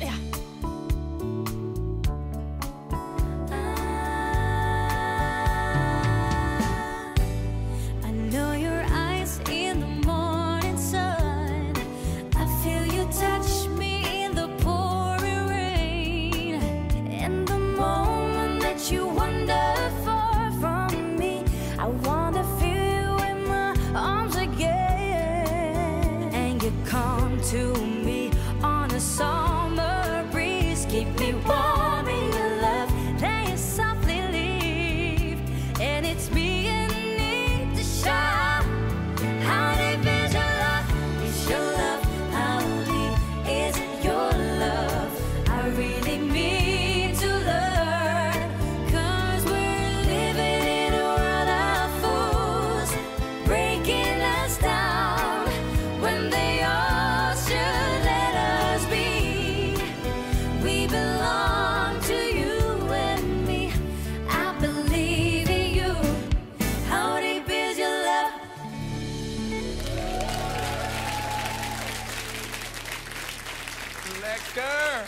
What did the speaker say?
ja. I know your eyes in the morning sun. I feel you touch me in the pouring rain. In the moment that you wander far from me, I wanna feel you in my arms again. And you come to me keep me warm Lekker!